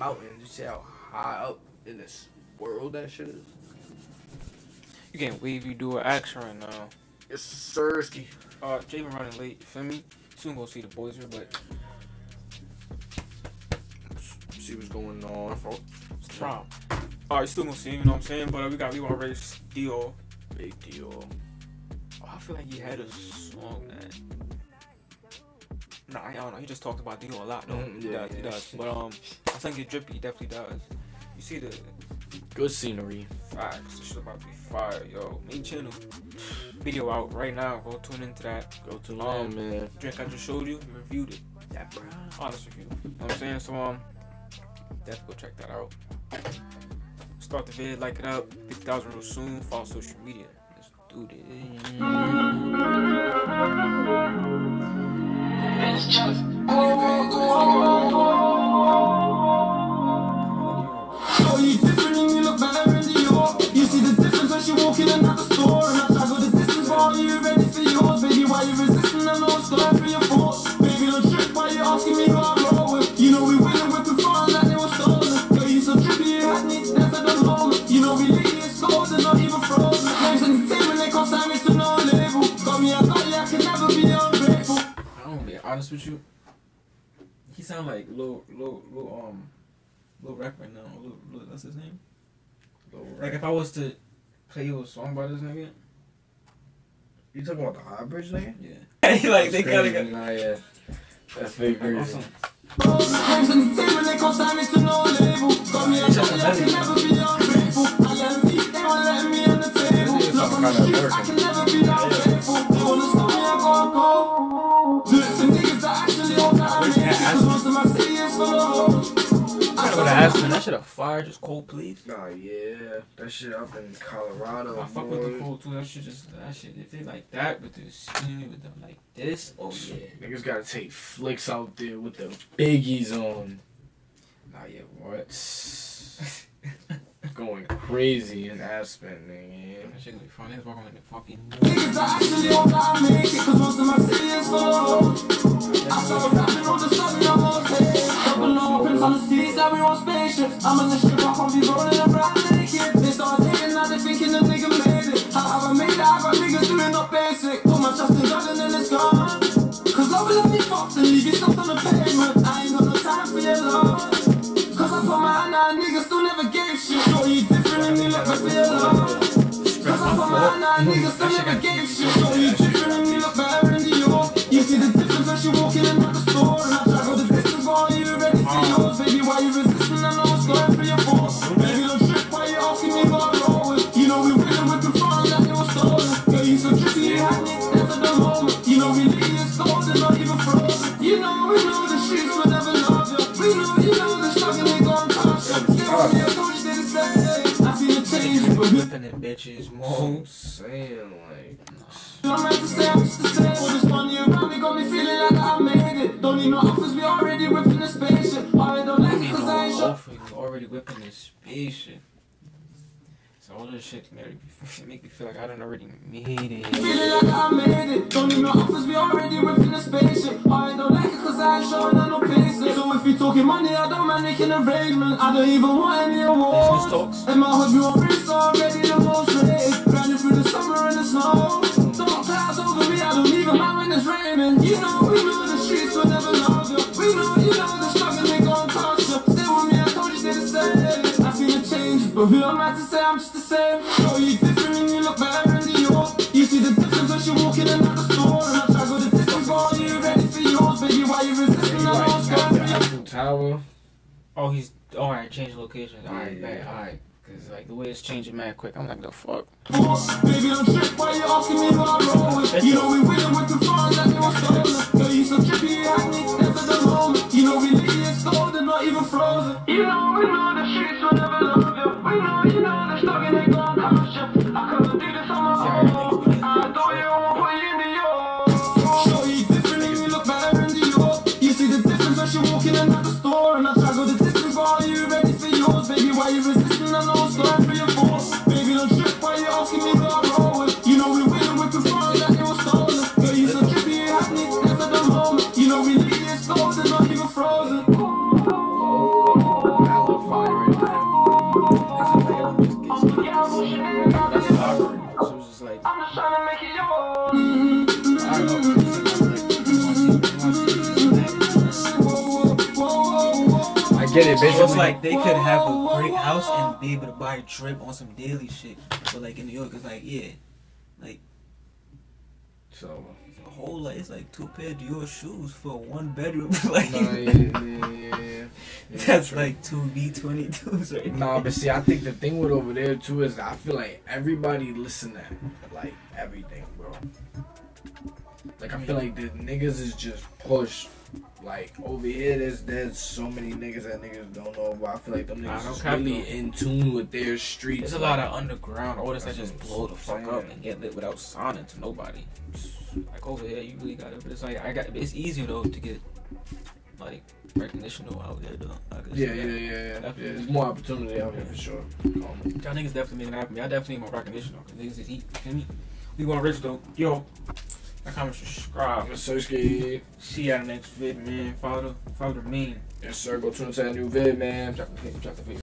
mountains. You see how high up in this world that shit is? You can't wave you do an action right now. It's thirsty. Uh, Javen running late. You feel me? Soon gonna see the boys here, but see what's going on, folks. Trump. All right, still gonna see. You know what I'm saying? But we got we already deal. Big deal. Oh, I feel like he had a song man. Nah, I don't know. He just talked about Dior a lot though. Mm, he yeah, does, he does. But um, I think it drippy. Definitely does. You see the Good scenery. facts. This shit about to be fire, yo. Main channel video out right now. Go tune into that. Go to Um, land, man. Drink I just showed you. You reviewed it. That bro. honest review. You know what I'm saying? So um definitely go check that out. Start the vid, like it up, 50,000 real soon, follow social media. Let's do this. Oh, honest with you. He sound like Lil, Lil, Lil, um, Lil Rap right now. Lil, Lil, that's his name? Like if I was to play you a song by this nigga, You talking about the high bridge nigga? yeah. like they gotta Crazy. get. Nah, yeah. That's very crazy. Awesome. Names entertainment, they cost I I would have asked that shit a fire, just cold, please. Nah, yeah. That shit up in Colorado. I fuck with the cold too. That shit just that shit. If they like that with the skin with them like this, oh yeah. Niggas gotta take flicks out there with the biggies on. Nah yeah, what? Going crazy in Aspen, nigga. That shit gonna be fun. Niggas walking in the fucking. Niggas that actually hope I make it. Cause most of my city is full of hoes. I started rapping on the sun and I'm on. Couple of opens on the seats I'm in the strip, I can't be rolling around naked. They start hating, now they thinking the nigga made it. How have I made it? I got niggas doing up basic. Put my trust in God and then it's gone. Cause love will let me fucked and leave you stuck on the pavement. I ain't got no time for your love. Cause I put my hand out, niggas still never gave shit. Sure, you different and look like for your love. Cause I put my hand out, niggas still never like I made it. Don't need no offers, we already whipping the spaceship. I don't like it cause I ain't sure. Already whipping this spaceship. So all this shit make me feel like I done already made it. Feeling like I made it. Don't need no offers, we already whipping talking money, I don't mind making arrangement. I don't even want any Business awards. talks. And my you on wrist already the most rated. Grinding through the summer and the snow. Dark clouds over me, I don't even mind when it's raining. You know, we know the streets will never love you. We know, you know the struggle gonna touch you. Stay with me, I told you stay the same. I see the changes, but who am I to Oh, he's alright. Change location. Alright, Yeah. bet. Alright. Cause like the way it's changing mad quick, I'm like the fuck. Baby, don't trip why you asking me who I roll with. You know we winning with the fun that it stolen. Girl, you so trippy, you had me the moment. You know we lit it's gold and not even frozen. You know you resisting? I know it's get it. Basically, So it's like they could have a great house and be able to buy a trip on some daily shit. But like in New York, it's like yeah, like so. a whole like it's like two pair of your shoes for one bedroom. like Nah, yeah, yeah, yeah, yeah. Yeah, that's true. like two B twenty twos right Nah, but see, I think the thing with over there too is I feel like everybody listen to like everything, bro. Like I feel like the niggas is just pushed. Like over here, there's there's so many niggas that niggas don't know about. I feel like them niggas is really in tune with their streets. There's a lot of underground artists that just blow the fuck saying. up and get lit without signing to nobody. Like over here, you really got it. But it's like I got. It's easier though to get like recognition though out there though. Yeah, yeah, yeah, yeah. yeah. There's more opportunity out here for sure. Y'all niggas definitely making it happen. Y'all definitely need more recognition though. Cause niggas is eat. Feel me? WeWantWraiths though. Yo, like, comment, subscribe. Searchkey, See y'all next vid, man. Follow the follow the meme. yes sir. Go tune into that new vid, man. Drop the drop the vid.